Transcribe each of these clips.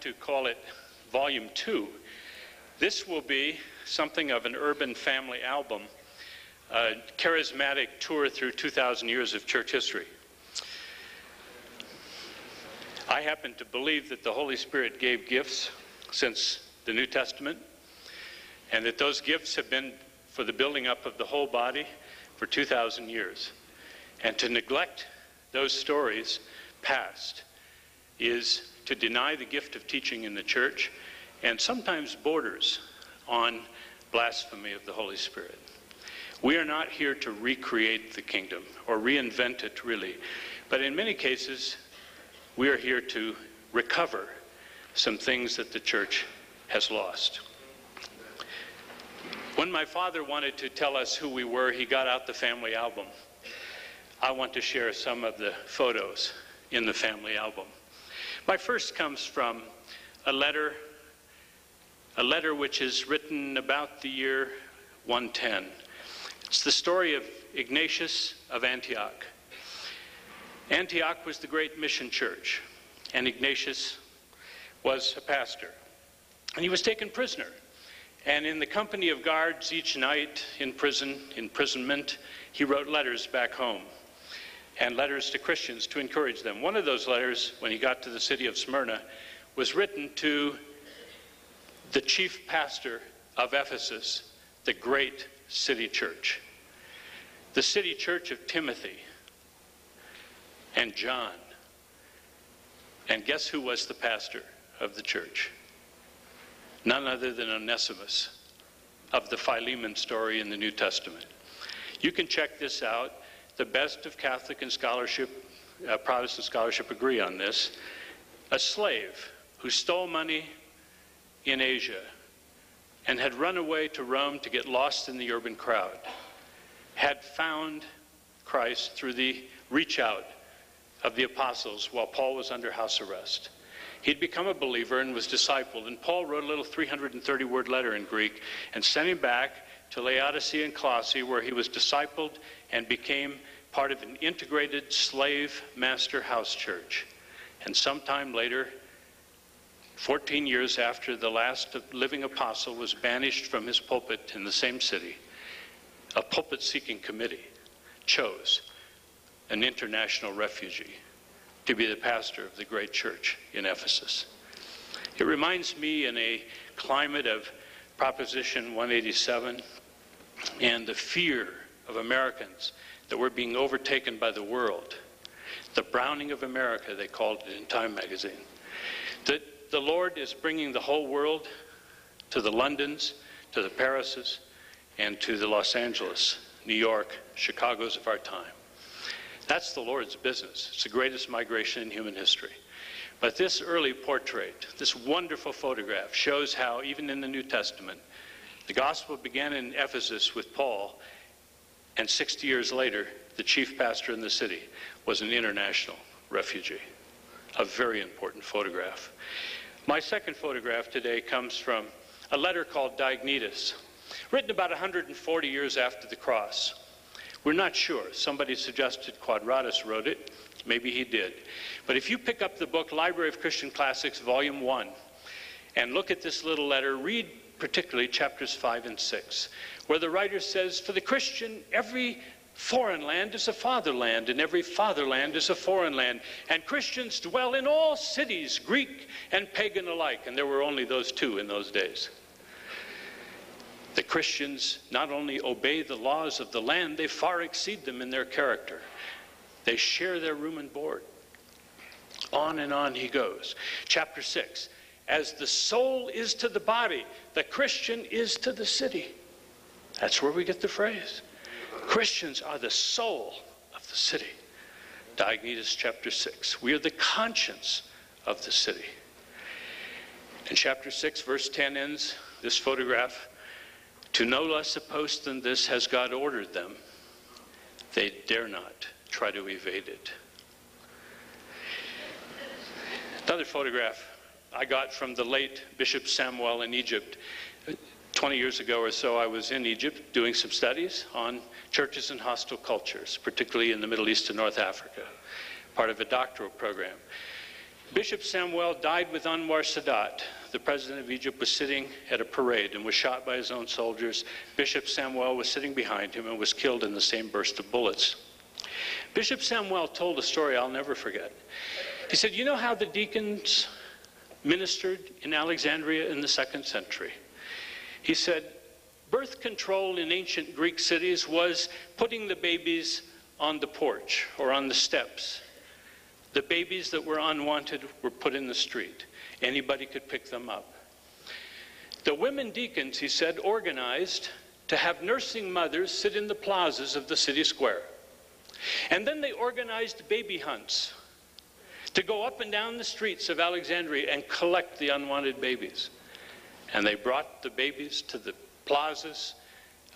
to call it Volume 2. This will be something of an urban family album, a charismatic tour through 2,000 years of church history. I happen to believe that the Holy Spirit gave gifts since the New Testament, and that those gifts have been for the building up of the whole body for 2,000 years. And to neglect those stories past is to deny the gift of teaching in the church and sometimes borders on blasphemy of the Holy Spirit. We are not here to recreate the kingdom or reinvent it, really. But in many cases, we are here to recover some things that the church has lost. When my father wanted to tell us who we were, he got out the family album. I want to share some of the photos in the family album. My first comes from a letter, a letter which is written about the year 110. It's the story of Ignatius of Antioch. Antioch was the great mission church, and Ignatius was a pastor. And he was taken prisoner. And in the company of guards each night in prison, imprisonment, he wrote letters back home and letters to Christians to encourage them. One of those letters, when he got to the city of Smyrna, was written to the chief pastor of Ephesus, the great city church. The city church of Timothy and John. And guess who was the pastor of the church? None other than Onesimus of the Philemon story in the New Testament. You can check this out. The best of Catholic and scholarship, uh, Protestant scholarship agree on this. A slave who stole money in Asia and had run away to Rome to get lost in the urban crowd had found Christ through the reach out of the apostles while Paul was under house arrest. He'd become a believer and was discipled, and Paul wrote a little 330 word letter in Greek and sent him back to Laodicea and Colossae, where he was discipled and became part of an integrated slave master house church. And sometime later, 14 years after the last living apostle was banished from his pulpit in the same city, a pulpit seeking committee chose an international refugee to be the pastor of the great church in Ephesus. It reminds me in a climate of Proposition 187 and the fear of Americans that we're being overtaken by the world. The browning of America, they called it in Time magazine. That the Lord is bringing the whole world to the Londons, to the Parises, and to the Los Angeles, New York, Chicago's of our time. That's the Lord's business. It's the greatest migration in human history. But this early portrait, this wonderful photograph, shows how, even in the New Testament, the gospel began in Ephesus with Paul, and 60 years later, the chief pastor in the city was an international refugee. A very important photograph. My second photograph today comes from a letter called Diognetus, written about 140 years after the cross. We're not sure. Somebody suggested Quadratus wrote it. Maybe he did. But if you pick up the book Library of Christian Classics, Volume 1, and look at this little letter, read particularly chapters 5 and 6, where the writer says, For the Christian, every foreign land is a fatherland, and every fatherland is a foreign land. And Christians dwell in all cities, Greek and pagan alike. And there were only those two in those days. The Christians not only obey the laws of the land, they far exceed them in their character. They share their room and board. On and on he goes. Chapter 6 As the soul is to the body, the Christian is to the city. That's where we get the phrase. Christians are the soul of the city. Diognetus chapter 6. We are the conscience of the city. And chapter 6, verse 10 ends this photograph to no less a post than this has God ordered them. They dare not try to evade it. Another photograph I got from the late Bishop Samuel in Egypt. 20 years ago or so, I was in Egypt doing some studies on churches and hostile cultures, particularly in the Middle East and North Africa, part of a doctoral program. Bishop Samuel died with Anwar Sadat. The president of Egypt was sitting at a parade and was shot by his own soldiers. Bishop Samuel was sitting behind him and was killed in the same burst of bullets. Bishop Samuel told a story I'll never forget. He said, You know how the deacons ministered in Alexandria in the second century? He said, Birth control in ancient Greek cities was putting the babies on the porch or on the steps. The babies that were unwanted were put in the street. Anybody could pick them up. The women deacons, he said, organized to have nursing mothers sit in the plazas of the city square. And then they organized baby hunts to go up and down the streets of Alexandria and collect the unwanted babies. And they brought the babies to the plazas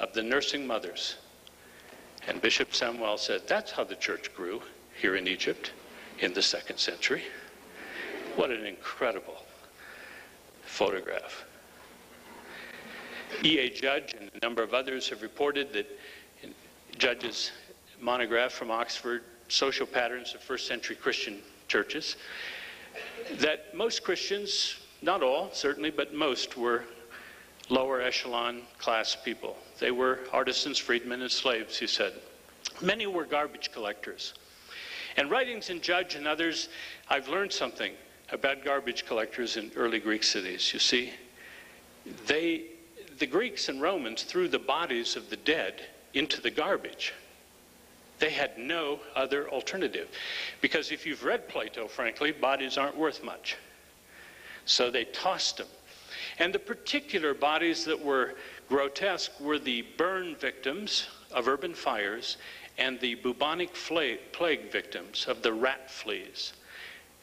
of the nursing mothers. And Bishop Samuel said, That's how the church grew here in Egypt in the second century. What an incredible photograph. E.A. Judge and a number of others have reported that Judge's monograph from Oxford, Social Patterns of First Century Christian Churches, that most Christians, not all certainly, but most were lower echelon class people. They were artisans, freedmen, and slaves, he said. Many were garbage collectors. And writings in Judge and others, I've learned something about garbage collectors in early Greek cities. You see, they, the Greeks and Romans threw the bodies of the dead into the garbage. They had no other alternative. Because if you've read Plato, frankly, bodies aren't worth much. So they tossed them. And the particular bodies that were grotesque were the burn victims of urban fires and the bubonic plague victims of the rat fleas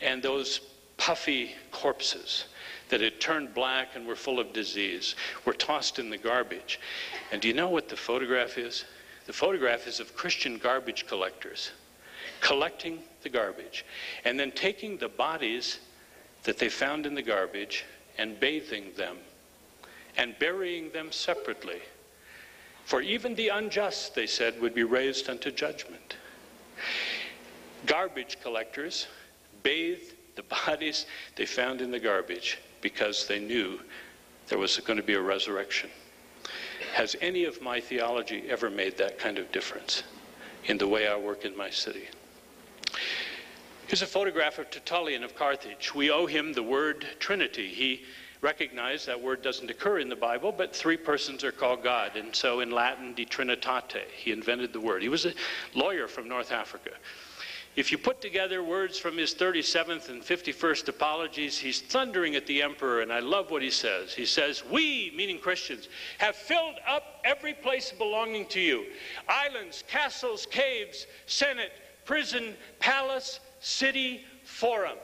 and those puffy corpses that had turned black and were full of disease were tossed in the garbage. And do you know what the photograph is? The photograph is of Christian garbage collectors collecting the garbage and then taking the bodies that they found in the garbage and bathing them and burying them separately for even the unjust, they said, would be raised unto judgment. Garbage collectors bathed the bodies they found in the garbage because they knew there was going to be a resurrection. Has any of my theology ever made that kind of difference in the way I work in my city? Here's a photograph of Tertullian of Carthage. We owe him the word Trinity. He recognized that word doesn't occur in the Bible, but three persons are called God. And so in Latin, de Trinitate, he invented the word. He was a lawyer from North Africa. If you put together words from his 37th and 51st apologies, he's thundering at the emperor, and I love what he says. He says, We, meaning Christians, have filled up every place belonging to you islands, castles, caves, senate, prison, palace, city, forum.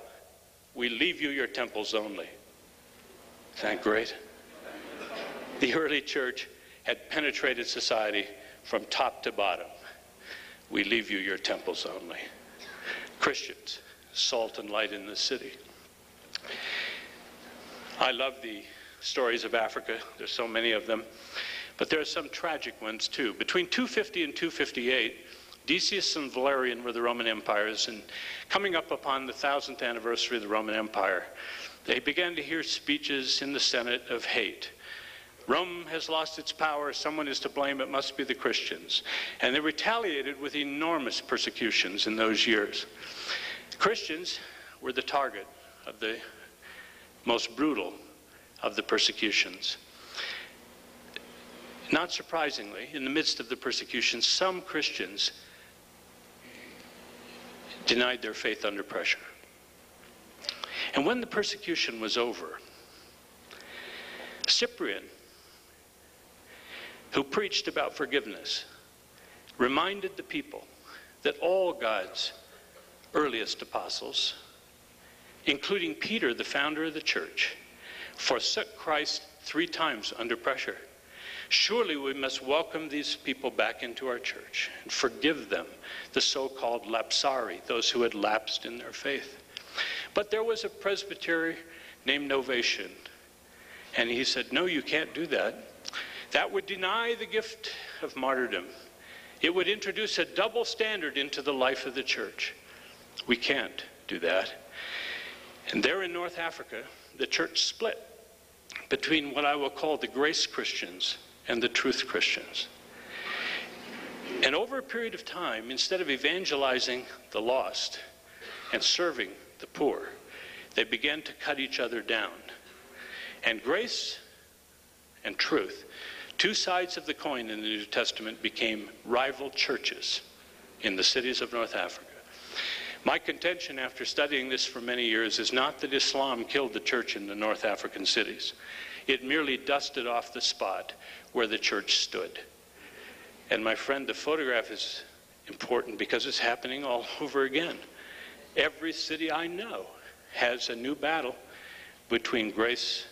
We leave you your temples only. That great? The early church had penetrated society from top to bottom. We leave you your temples only. Christians, salt and light in the city. I love the stories of Africa. There's so many of them. But there are some tragic ones too. Between 250 and 258, Decius and Valerian were the Roman empires, and coming up upon the thousandth anniversary of the Roman Empire, they began to hear speeches in the Senate of hate. Rome has lost its power. Someone is to blame. It must be the Christians. And they retaliated with enormous persecutions in those years. Christians were the target of the most brutal of the persecutions. Not surprisingly, in the midst of the persecution, some Christians denied their faith under pressure. And when the persecution was over, Cyprian, who preached about forgiveness, reminded the people that all God's earliest apostles, including Peter, the founder of the church, forsook Christ three times under pressure. Surely we must welcome these people back into our church and forgive them, the so called lapsari, those who had lapsed in their faith. But there was a presbytery named Novatian, and he said, No, you can't do that. That would deny the gift of martyrdom. It would introduce a double standard into the life of the church. We can't do that. And there in North Africa, the church split between what I will call the grace Christians and the truth Christians. And over a period of time, instead of evangelizing the lost and serving the poor, they began to cut each other down. And grace and truth, two sides of the coin in the New Testament, became rival churches in the cities of North Africa. My contention after studying this for many years is not that Islam killed the church in the North African cities. It merely dusted off the spot where the church stood. And my friend, the photograph is important because it's happening all over again. Every city I know has a new battle between grace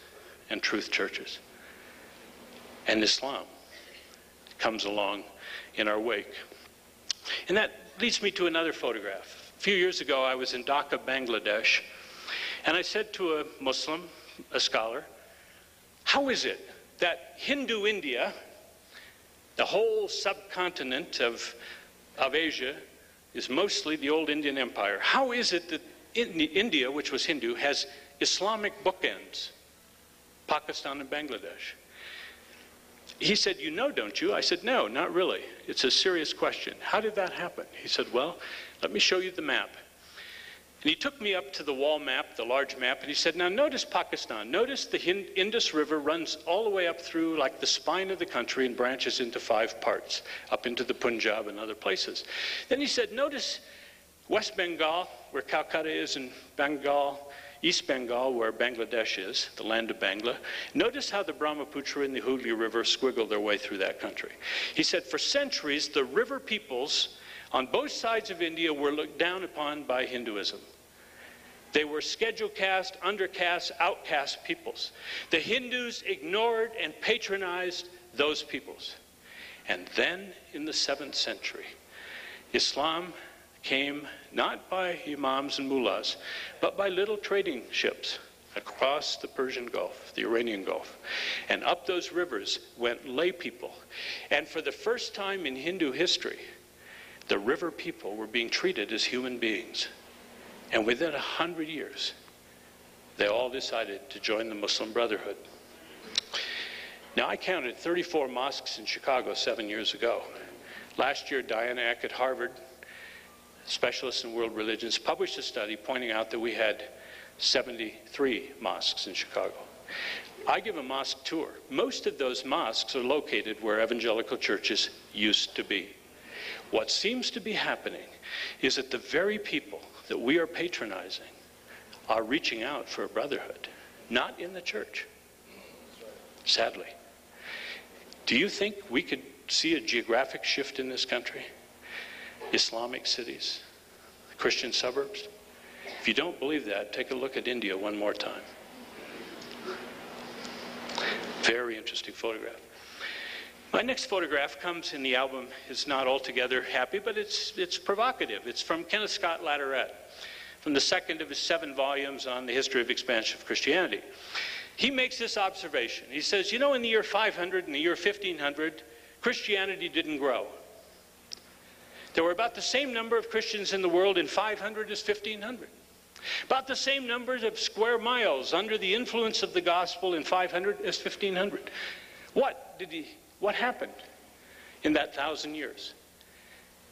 and truth churches. And Islam comes along in our wake. And that leads me to another photograph. A few years ago, I was in Dhaka, Bangladesh, and I said to a Muslim, a scholar, how is it that Hindu India, the whole subcontinent of, of Asia, is mostly the old Indian Empire? How is it that India, which was Hindu, has Islamic bookends? Pakistan and Bangladesh. He said, You know, don't you? I said, No, not really. It's a serious question. How did that happen? He said, Well, let me show you the map. And he took me up to the wall map, the large map, and he said, Now notice Pakistan. Notice the Indus River runs all the way up through like the spine of the country and branches into five parts, up into the Punjab and other places. Then he said, Notice West Bengal, where Calcutta is, and Bengal, East Bengal, where Bangladesh is, the land of Bangla. Notice how the Brahmaputra and the Hooghly River squiggle their way through that country. He said, for centuries, the river peoples on both sides of India were looked down upon by Hinduism. They were schedule caste, undercast, outcast peoples. The Hindus ignored and patronized those peoples. And then in the seventh century, Islam came not by imams and mullahs, but by little trading ships across the Persian Gulf, the Iranian Gulf. And up those rivers went lay people. And for the first time in Hindu history, the river people were being treated as human beings. And within a hundred years, they all decided to join the Muslim Brotherhood. Now, I counted 34 mosques in Chicago seven years ago. Last year, Diana Eck at Harvard specialists in world religions, published a study pointing out that we had 73 mosques in Chicago. I give a mosque tour. Most of those mosques are located where evangelical churches used to be. What seems to be happening is that the very people that we are patronizing are reaching out for a brotherhood, not in the church, sadly. Do you think we could see a geographic shift in this country? Islamic cities, Christian suburbs. If you don't believe that, take a look at India one more time. Very interesting photograph. My next photograph comes in the album is not altogether happy, but it's, it's provocative. It's from Kenneth Scott Latourette, from the second of his seven volumes on the history of expansion of Christianity. He makes this observation. He says, you know, in the year 500 and the year 1500, Christianity didn't grow. There were about the same number of Christians in the world in 500 as 1500. About the same numbers of square miles under the influence of the gospel in 500 as 1500. What did he, what happened in that thousand years?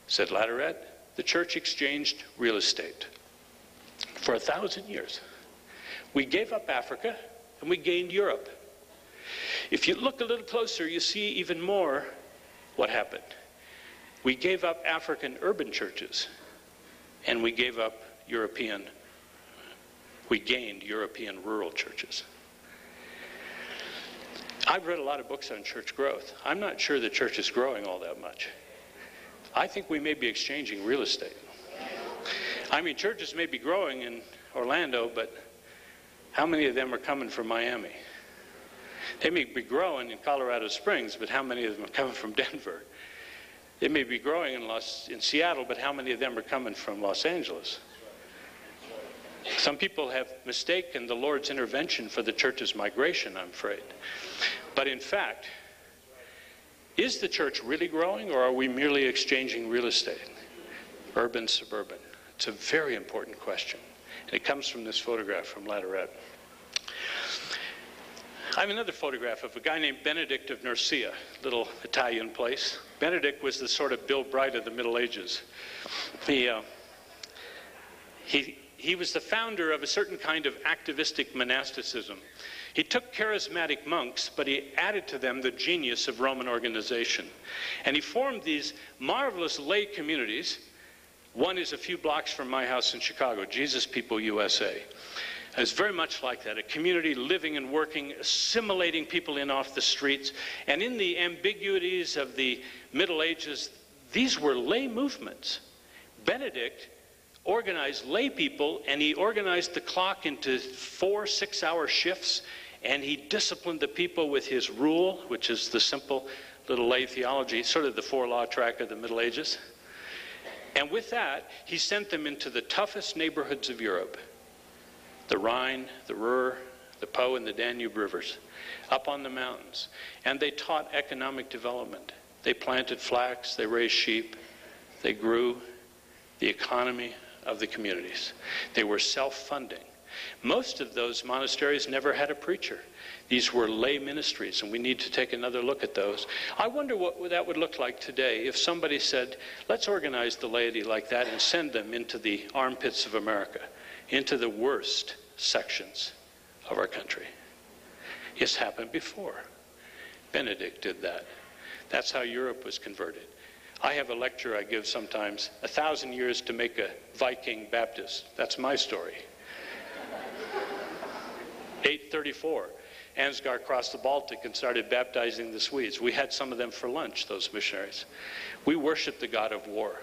Said Latourette, the church exchanged real estate for a thousand years. We gave up Africa and we gained Europe. If you look a little closer, you see even more what happened. We gave up African urban churches and we gave up European, we gained European rural churches. I've read a lot of books on church growth. I'm not sure the church is growing all that much. I think we may be exchanging real estate. I mean, churches may be growing in Orlando, but how many of them are coming from Miami? They may be growing in Colorado Springs, but how many of them are coming from Denver? They may be growing in, Los, in Seattle, but how many of them are coming from Los Angeles? Some people have mistaken the Lord's intervention for the church's migration, I'm afraid. But in fact, is the church really growing or are we merely exchanging real estate? Urban, suburban. It's a very important question. And It comes from this photograph from Latourette. I have another photograph of a guy named Benedict of Nursia, little Italian place. Benedict was the sort of Bill Bright of the Middle Ages. He, uh, he, he was the founder of a certain kind of activistic monasticism. He took charismatic monks, but he added to them the genius of Roman organization. And he formed these marvelous lay communities. One is a few blocks from my house in Chicago, Jesus People USA. It's very much like that a community living and working, assimilating people in off the streets. And in the ambiguities of the Middle Ages, these were lay movements. Benedict organized lay people and he organized the clock into four six hour shifts and he disciplined the people with his rule, which is the simple little lay theology, sort of the four law track of the Middle Ages. And with that, he sent them into the toughest neighborhoods of Europe the Rhine, the Ruhr, the Po, and the Danube rivers, up on the mountains. And they taught economic development. They planted flax, they raised sheep, they grew the economy of the communities. They were self funding. Most of those monasteries never had a preacher. These were lay ministries, and we need to take another look at those. I wonder what that would look like today if somebody said, let's organize the laity like that and send them into the armpits of America, into the worst sections of our country. It's happened before. Benedict did that. That's how Europe was converted. I have a lecture I give sometimes, A Thousand Years to Make a Viking Baptist. That's my story. 834, Ansgar crossed the Baltic and started baptizing the Swedes. We had some of them for lunch, those missionaries. We worshiped the God of war.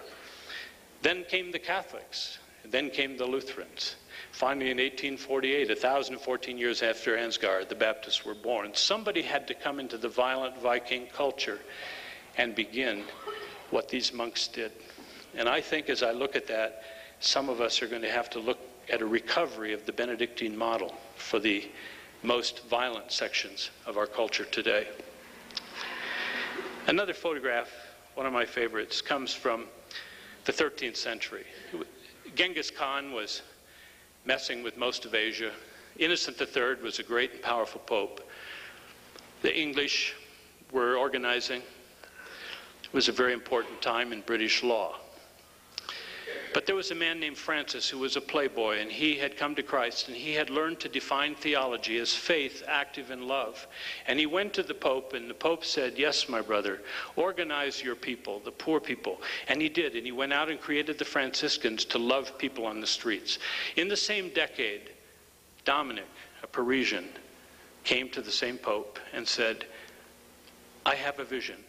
Then came the Catholics. Then came the Lutherans. Finally, in 1848, 1,014 years after Ansgar, the Baptists were born. Somebody had to come into the violent Viking culture and begin what these monks did. And I think as I look at that, some of us are going to have to look at a recovery of the Benedictine model for the most violent sections of our culture today. Another photograph, one of my favorites, comes from the 13th century. Genghis Khan was messing with most of Asia. Innocent III was a great and powerful pope. The English were organizing. It was a very important time in British law. But there was a man named Francis who was a playboy, and he had come to Christ, and he had learned to define theology as faith active in love. And he went to the Pope, and the Pope said, Yes, my brother, organize your people, the poor people. And he did, and he went out and created the Franciscans to love people on the streets. In the same decade, Dominic, a Parisian, came to the same Pope and said, I have a vision.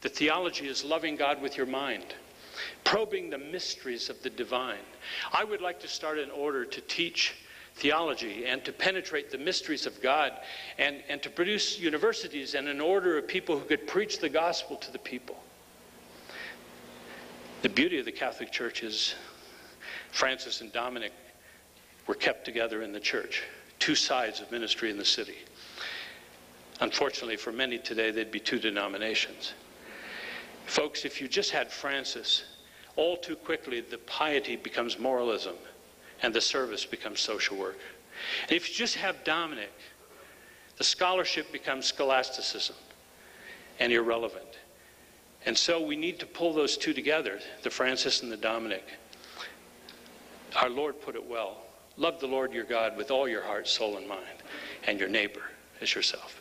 The theology is loving God with your mind probing the mysteries of the divine. I would like to start an order to teach theology and to penetrate the mysteries of God and, and to produce universities and an order of people who could preach the gospel to the people. The beauty of the Catholic Church is Francis and Dominic were kept together in the church, two sides of ministry in the city. Unfortunately, for many today, there'd be two denominations. Folks, if you just had Francis all too quickly the piety becomes moralism and the service becomes social work. And if you just have Dominic, the scholarship becomes scholasticism and irrelevant. And so we need to pull those two together, the Francis and the Dominic. Our Lord put it well. Love the Lord your God with all your heart, soul, and mind, and your neighbor as yourself.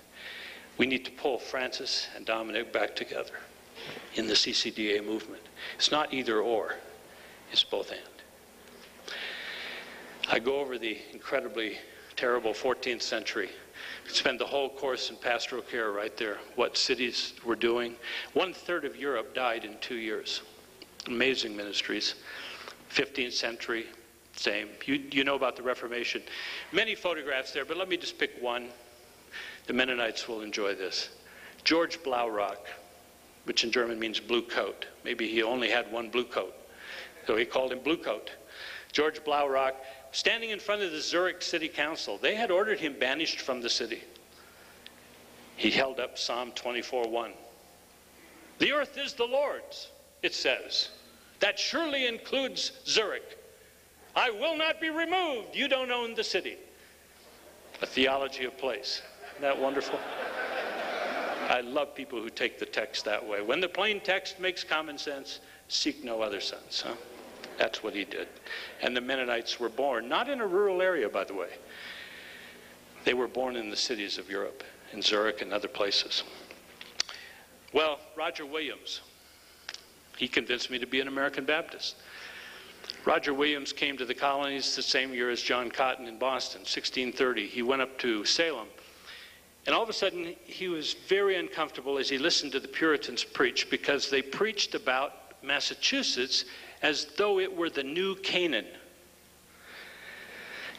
We need to pull Francis and Dominic back together in the CCDA movement. It's not either or, it's both and. I go over the incredibly terrible 14th century. Spend the whole course in pastoral care right there, what cities were doing. One third of Europe died in two years. Amazing ministries. 15th century, same. You, you know about the Reformation. Many photographs there, but let me just pick one. The Mennonites will enjoy this. George Blaurock, which in German means blue coat. Maybe he only had one blue coat, so he called him Blue Coat. George Blaurock, standing in front of the Zurich City Council, they had ordered him banished from the city. He held up Psalm 24:1. The earth is the Lord's, it says. That surely includes Zurich. I will not be removed. You don't own the city. A theology of place. Isn't that wonderful? I love people who take the text that way. When the plain text makes common sense, seek no other sense. Huh? That's what he did. And the Mennonites were born, not in a rural area, by the way. They were born in the cities of Europe, in Zurich and other places. Well, Roger Williams, he convinced me to be an American Baptist. Roger Williams came to the colonies the same year as John Cotton in Boston, 1630. He went up to Salem. And all of a sudden, he was very uncomfortable as he listened to the Puritans preach because they preached about Massachusetts as though it were the new Canaan.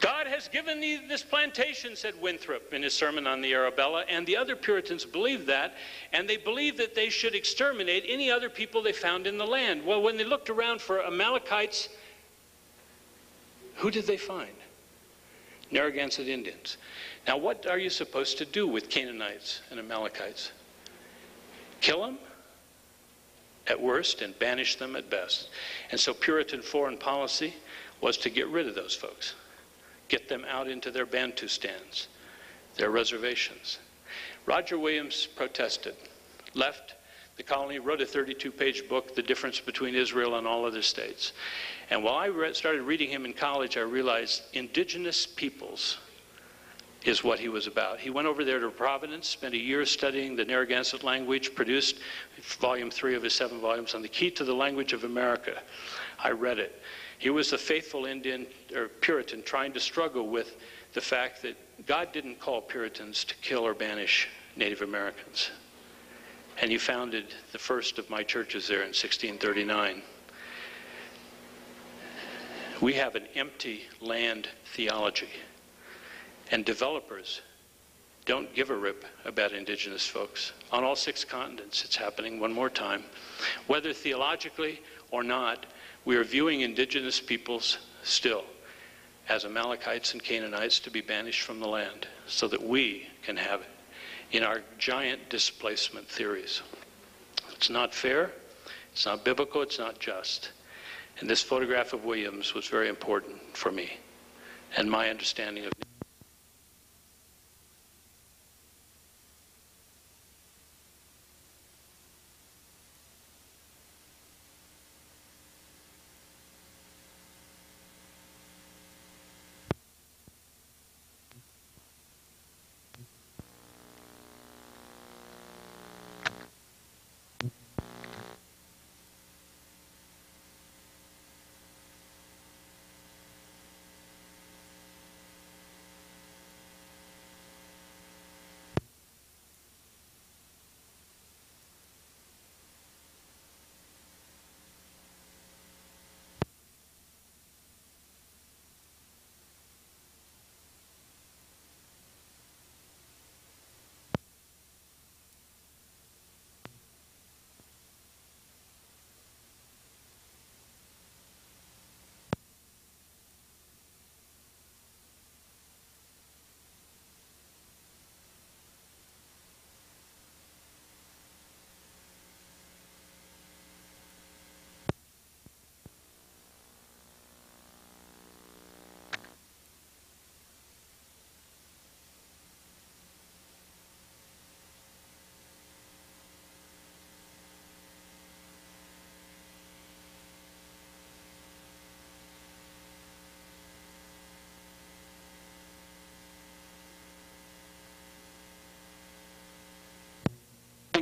God has given thee this plantation, said Winthrop in his sermon on the Arabella, and the other Puritans believed that, and they believed that they should exterminate any other people they found in the land. Well, when they looked around for Amalekites, who did they find? Narragansett Indians. Now, what are you supposed to do with Canaanites and Amalekites? Kill them? at worst and banish them at best. And so Puritan foreign policy was to get rid of those folks, get them out into their Bantustans, their reservations. Roger Williams protested, left the colony, wrote a 32 page book, The Difference Between Israel and All Other States. And while I read, started reading him in college, I realized indigenous peoples is what he was about. He went over there to Providence, spent a year studying the Narragansett language, produced volume three of his seven volumes on the key to the language of America. I read it. He was a faithful Indian or Puritan trying to struggle with the fact that God didn't call Puritans to kill or banish Native Americans. And he founded the first of my churches there in 1639. We have an empty land theology. And developers don't give a rip about indigenous folks. On all six continents, it's happening one more time. Whether theologically or not, we are viewing indigenous peoples still as Amalekites and Canaanites to be banished from the land so that we can have it in our giant displacement theories. It's not fair, it's not biblical, it's not just. And this photograph of Williams was very important for me and my understanding of.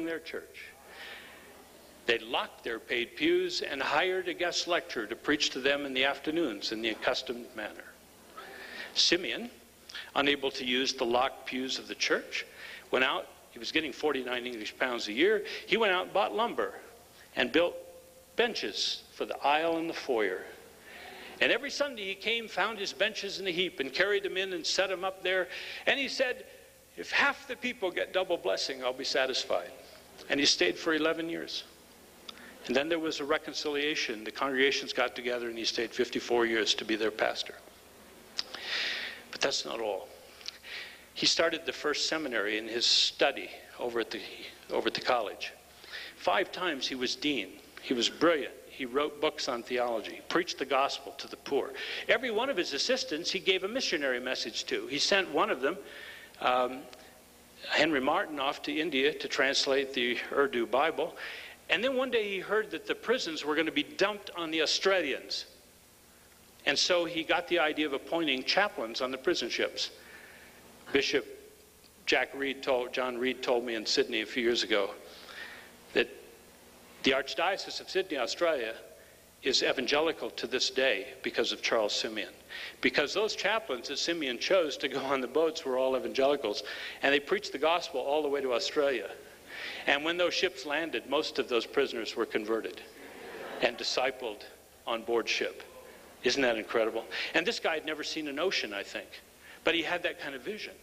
Their church. They locked their paid pews and hired a guest lecturer to preach to them in the afternoons in the accustomed manner. Simeon, unable to use the locked pews of the church, went out. He was getting 49 English pounds a year. He went out and bought lumber and built benches for the aisle and the foyer. And every Sunday he came, found his benches in a heap, and carried them in and set them up there. And he said, If half the people get double blessing, I'll be satisfied. And he stayed for 11 years. And then there was a reconciliation. The congregations got together and he stayed 54 years to be their pastor. But that's not all. He started the first seminary in his study over at the, over at the college. Five times he was dean. He was brilliant. He wrote books on theology, he preached the gospel to the poor. Every one of his assistants, he gave a missionary message to. He sent one of them, um, Henry Martyn off to India to translate the Urdu Bible. And then one day he heard that the prisons were going to be dumped on the Australians. And so he got the idea of appointing chaplains on the prison ships. Bishop Jack Reed told, John Reed told me in Sydney a few years ago that the Archdiocese of Sydney, Australia, is evangelical to this day because of Charles Simeon. Because those chaplains that Simeon chose to go on the boats were all evangelicals, and they preached the gospel all the way to Australia. And when those ships landed, most of those prisoners were converted and discipled on board ship. Isn't that incredible? And this guy had never seen an ocean, I think, but he had that kind of vision.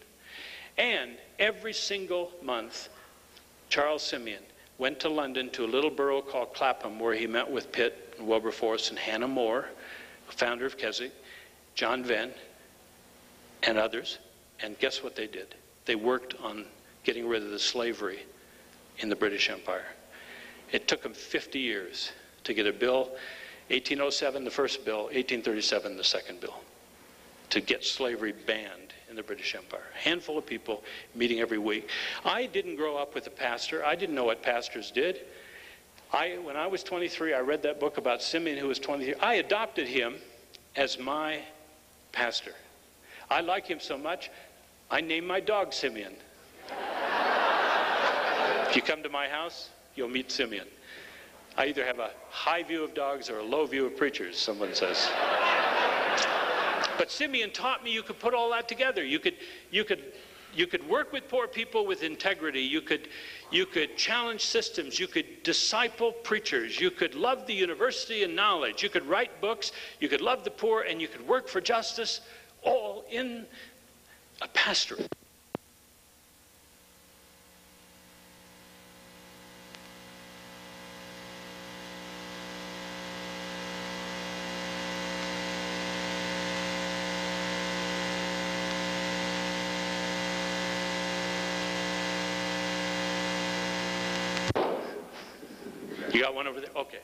And every single month, Charles Simeon went to London to a little borough called Clapham where he met with Pitt and Wilberforce and Hannah More, founder of Keswick, John Venn, and others. And guess what they did? They worked on getting rid of the slavery in the British Empire. It took them 50 years to get a bill 1807, the first bill, 1837, the second bill, to get slavery banned in the British Empire. A handful of people meeting every week. I didn't grow up with a pastor. I didn't know what pastors did. I, when I was 23, I read that book about Simeon, who was 23. I adopted him as my pastor. I like him so much, I named my dog Simeon. if you come to my house, you'll meet Simeon. I either have a high view of dogs or a low view of preachers, someone says. But Simeon taught me you could put all that together. You could, you could, you could work with poor people with integrity. You could, you could challenge systems. You could disciple preachers. You could love the university and knowledge. You could write books. You could love the poor, and you could work for justice, all in a pastorate. You got one over there? Okay.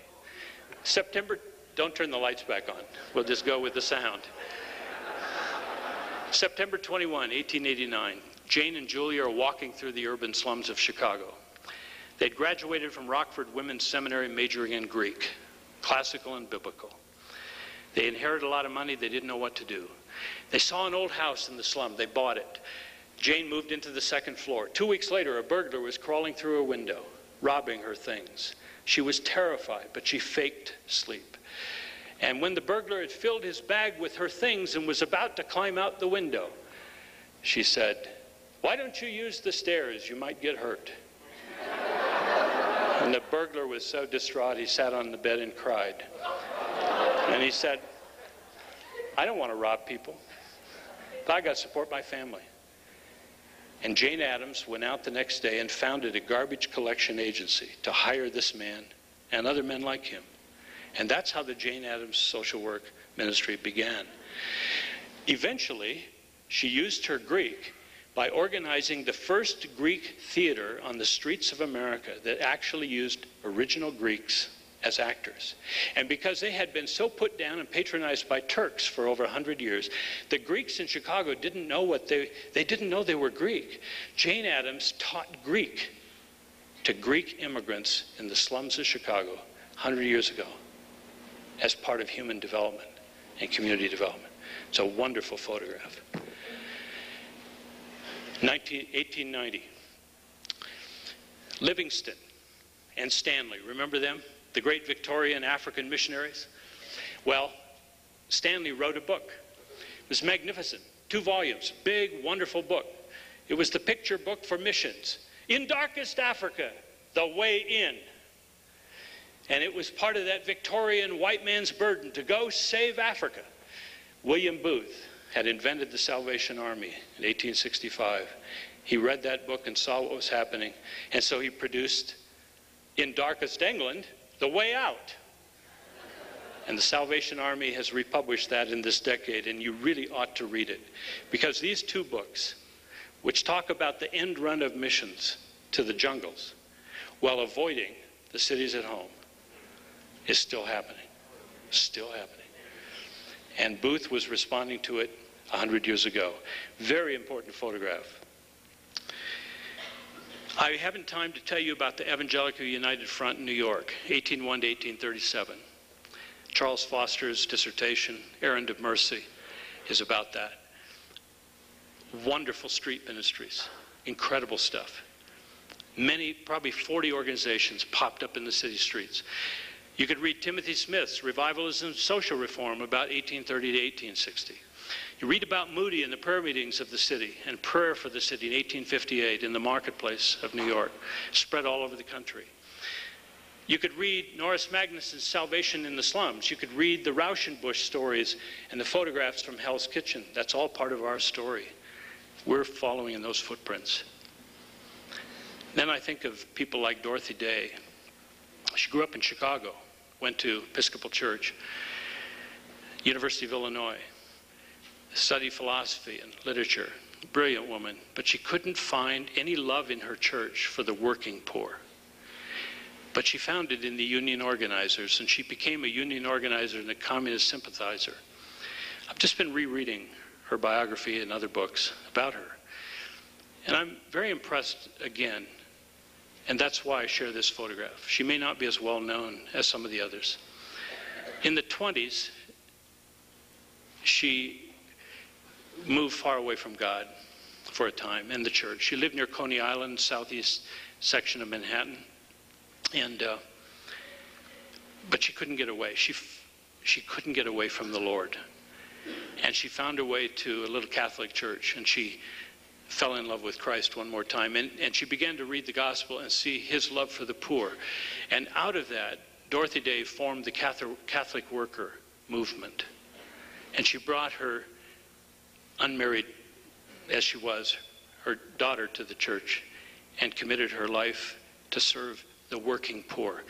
September, don't turn the lights back on. We'll just go with the sound. September 21, 1889, Jane and Julia are walking through the urban slums of Chicago. They'd graduated from Rockford Women's Seminary majoring in Greek, classical and biblical. They inherited a lot of money, they didn't know what to do. They saw an old house in the slum, they bought it. Jane moved into the second floor. Two weeks later, a burglar was crawling through her window, robbing her things. She was terrified, but she faked sleep. And when the burglar had filled his bag with her things and was about to climb out the window, she said, Why don't you use the stairs? You might get hurt. and the burglar was so distraught, he sat on the bed and cried. And he said, I don't want to rob people, but I got to support my family. And Jane Addams went out the next day and founded a garbage collection agency to hire this man and other men like him. And that's how the Jane Addams social work ministry began. Eventually, she used her Greek by organizing the first Greek theater on the streets of America that actually used original Greeks as actors. And because they had been so put down and patronized by Turks for over 100 years, the Greeks in Chicago didn't know what they, they didn't know they were Greek. Jane Addams taught Greek to Greek immigrants in the slums of Chicago 100 years ago as part of human development and community development. It's a wonderful photograph. 19, 1890. Livingstone and Stanley, remember them? The great Victorian African missionaries? Well, Stanley wrote a book. It was magnificent, two volumes, big, wonderful book. It was the picture book for missions. In darkest Africa, the way in. And it was part of that Victorian white man's burden to go save Africa. William Booth had invented the Salvation Army in 1865. He read that book and saw what was happening, and so he produced In Darkest England the Way Out. And the Salvation Army has republished that in this decade, and you really ought to read it. Because these two books, which talk about the end run of missions to the jungles while avoiding the cities at home, is still happening. Still happening. And Booth was responding to it 100 years ago. Very important photograph. I haven't time to tell you about the Evangelical United Front in New York, 1801 to 1837. Charles Foster's dissertation, Errand of Mercy, is about that. Wonderful street ministries, incredible stuff. Many, probably 40 organizations popped up in the city streets. You could read Timothy Smith's Revivalism Social Reform about 1830 to 1860. You read about Moody in the prayer meetings of the city and prayer for the city in 1858 in the marketplace of New York, spread all over the country. You could read Norris Magnuson's Salvation in the Slums. You could read the Rauschenbusch stories and the photographs from Hell's Kitchen. That's all part of our story. We're following in those footprints. Then I think of people like Dorothy Day. She grew up in Chicago, went to Episcopal Church, University of Illinois, studied philosophy and literature. Brilliant woman, but she couldn't find any love in her church for the working poor. But she found it in the union organizers, and she became a union organizer and a communist sympathizer. I've just been rereading her biography and other books about her. And I'm very impressed again, and that's why I share this photograph. She may not be as well known as some of the others. In the 20s, she moved far away from God for a time and the church. She lived near Coney Island, southeast section of Manhattan, and uh, but she couldn't get away. She she couldn't get away from the Lord, and she found her way to a little Catholic church, and she fell in love with Christ one more time, and, and she began to read the gospel and see His love for the poor, and out of that, Dorothy Day formed the Catholic Worker Movement, and she brought her unmarried as she was, her daughter to the church and committed her life to serve the working poor.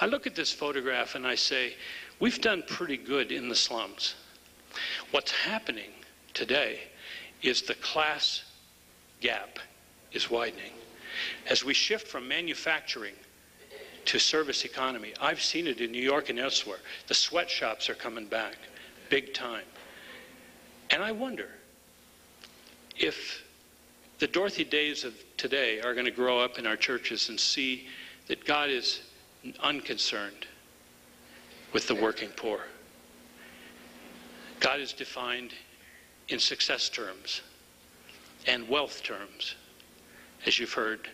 I look at this photograph and I say, we've done pretty good in the slums. What's happening today is the class gap is widening. As we shift from manufacturing to service economy, I've seen it in New York and elsewhere. The sweatshops are coming back big time. And I wonder, if the Dorothy Days of today are going to grow up in our churches and see that God is unconcerned with the working poor. God is defined in success terms and wealth terms, as you've heard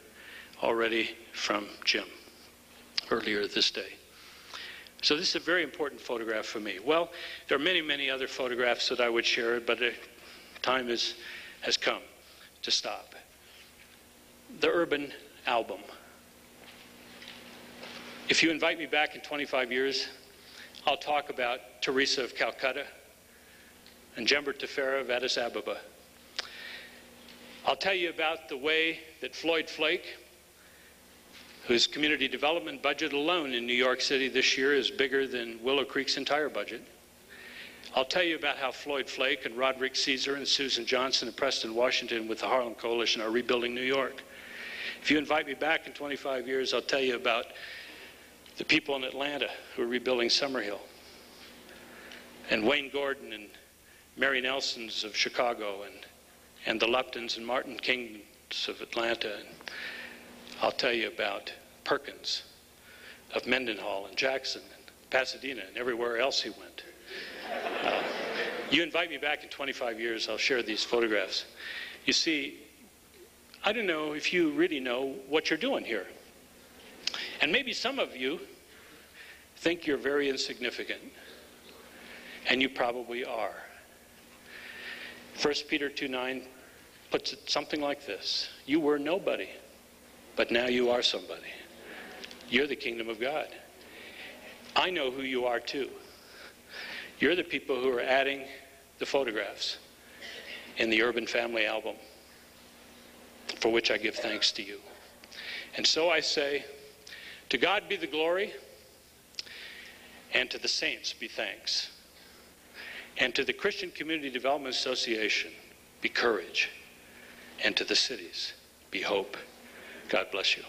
already from Jim earlier this day. So this is a very important photograph for me. Well, there are many, many other photographs that I would share, but time is has come to stop. The Urban Album. If you invite me back in 25 years, I'll talk about Teresa of Calcutta and Jember Tefera of Addis Ababa. I'll tell you about the way that Floyd Flake, whose community development budget alone in New York City this year is bigger than Willow Creek's entire budget, I'll tell you about how Floyd Flake and Roderick Caesar and Susan Johnson and Preston Washington with the Harlem Coalition are rebuilding New York. If you invite me back in 25 years, I'll tell you about the people in Atlanta who are rebuilding Summerhill, and Wayne Gordon and Mary Nelsons of Chicago, and, and the Luptons and Martin Kings of Atlanta. And I'll tell you about Perkins of Mendenhall and Jackson and Pasadena and everywhere else he went. You invite me back in 25 years, I'll share these photographs. You see, I don't know if you really know what you're doing here. And maybe some of you think you're very insignificant. And you probably are. 1 Peter 2 9 puts it something like this You were nobody, but now you are somebody. You're the kingdom of God. I know who you are too. You're the people who are adding the photographs in the Urban Family album, for which I give thanks to you. And so I say, to God be the glory, and to the saints be thanks. And to the Christian Community Development Association, be courage. And to the cities, be hope. God bless you.